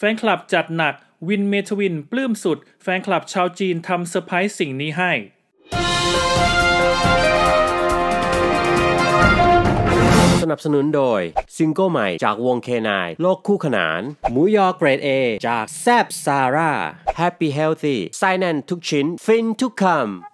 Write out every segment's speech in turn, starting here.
แฟนคลับจัดหนักวินเมธวินปลื้มสุด แฟนคลับชาวจีนทำเซอร์ไพรส์สิ่งนี้ให้สนับสนุนโดย ซิงเกิลใหม่จากวงเคนายโลกคู่ขนานหมูยอเกรด A จากแซบซาร่า Happy Healthy ไส้แนนทุกชิ้น ฟินทุกคำ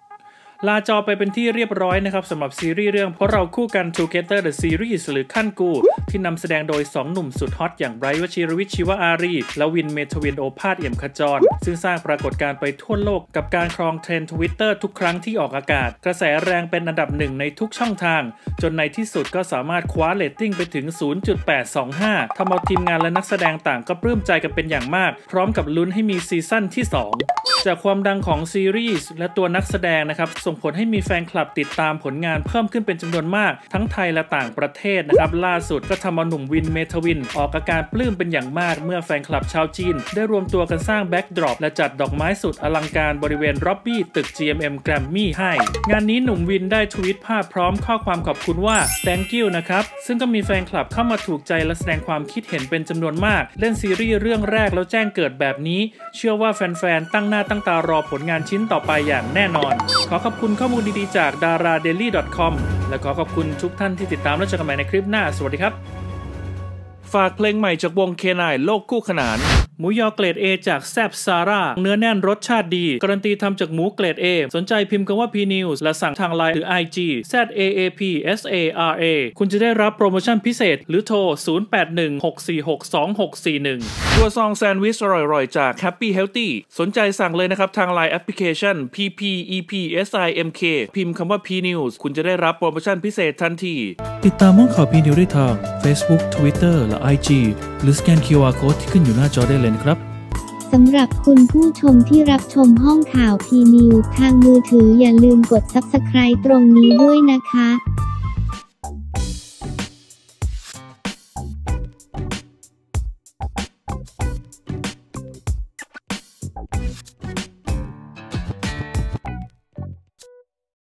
ลาจอไปเป็นที่เรียบร้อยนะครับสำหรับซีรีส์เรื่องเพราะเราคู่กัน Together the Series หรือคั่นกู ที่นำแสดงโดย 2 หนุ่มสุดฮอตอย่างไบรท์วชิรวิชชิวอารี และวินเมธวินโอภาสเอี่ยมขจร ซึ่งสร้างปรากฏการณ์ไปทั่วโลกกับการครองเทรนด์ทวิตเตอร์ทุกครั้งที่ออกอากาศ กระแสแรงเป็นอันดับหนึ่งในทุกช่องทาง จนในที่สุดก็สามารถคว้าเรตติ้งไปถึง 0.825ทำเอาทีมงานและนักแสดงต่างก็ปลื้มใจกันเป็นอย่างมาก พร้อมกับลุ้นให้มีซีซั่นที่ 2 จากความดังของซีรีส์และตัวนักแสดงนะครับส่งผลให้มีแฟนคลับติดตามผลงานเพิ่มขึ้นเป็นจำนวนมาก ทั้งไทยและต่างประเทศนะครับ ล่าสุดก็ทำเอาหนุ่มวินเมธวิน ออกอาการปลื้มเป็นอย่างมากเมื่อแฟนคลับชาวจีน ได้รวมตัวกันสร้าง backdrop และจัดดอกไม้สุดอลังการบริเวณล็อบบี้ตึก GMM Grammy ให้ งานนี้หนุ่มวินได้ทวีตภาพพร้อมข้อความขอบคุณว่า thank you นะครับ ซึ่งก็มีแฟนคลับเข้ามาถูกใจและแสดงความคิดเห็นเป็นจำนวนมาก เล่นซีรีส์เรื่องแรกแล้วแจ้งเกิดแบบนี้ เชื่อว่าแฟนๆตั้งหน้าตั้งตารอผลงานชิ้นต่อไปอย่างแน่นอนขอขอบคุณข้อมูลดีๆจาก daradaily com และขอขอบคุณทุกท่านที่ติดตามและเจอกันใหม่ในคลิปหน้า สวัสดีครับ ฝากเพลงใหม่จากวงเคนายโลกคู่ขนาน หมูยอเกรด A จากแซบซาร่าเนื้อแน่นรสชาติดี การันตีทำจากหมูเกรด A สนใจพิมพ์คำว่า P News และสั่งทางไลน์หรือ IG Z A A P S A R A คุณจะได้รับโปรโมชั่นพิเศษ หรือโทร 0816462641 ตัวซองแซนด์วิชอร่อยๆ จาก Happy Healthy สนใจสั่งเลยนะครับ ทางไลน์แอปพลิเคชัน P P E P S I M K พิมพ์คำว่า P News คุณจะได้รับโปรโมชั่นพิเศษทันที ติดตามห้องข่าวพีนิวได้ทาง Facebook Twitter และ IG หรือสแกน QR Code ที่ขึ้นอยู่หน้าจอได้เลยนะครับสำหรับคุณผู้ชมที่รับชมห้องข่าวพีนิวทางมือถืออย่าลืมกด Subscribe ตรงนี้ด้วยนะคะ